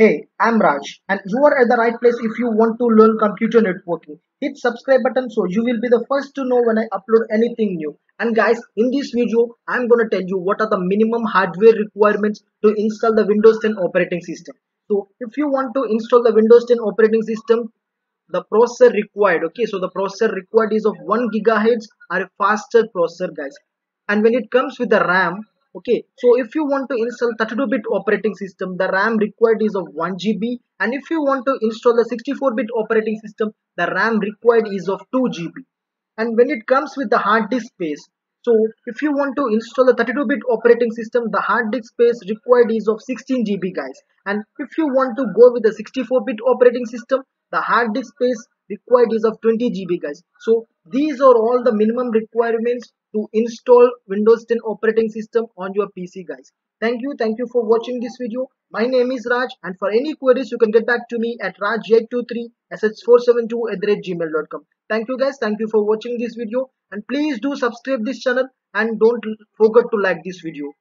Hey, I'm Raj, and you are at the right place if you want to learn computer networking. Hit subscribe button so you will be the first to know when I upload anything new. And guys, in this video, I'm gonna tell you what are the minimum hardware requirements to install the Windows 10 operating system. So, if you want to install the Windows 10 operating system, the processor required. Okay, so the processor required is of one gigahertz or a faster processor, guys. And when it comes with the RAM, okay so if you want to install 32-bit operating system the ram required is of 1 gb and if you want to install the 64-bit operating system the ram required is of 2 gb and when it comes with the hard disk space so if you want to install the 32-bit operating system the hard disk space required is of 16 gb guys. And if you want to go with the 64-bit operating system the hard disk space required is of 20 gb guys. So these are all the minimum requirements to install Windows 10 operating system on your PC guys. Thank you. Thank you for watching this video. My name is Raj and for any queries you can get back to me at raj823 sh472 at gmail.com. Thank you guys. Thank you for watching this video and please do subscribe this channel and don't forget to like this video.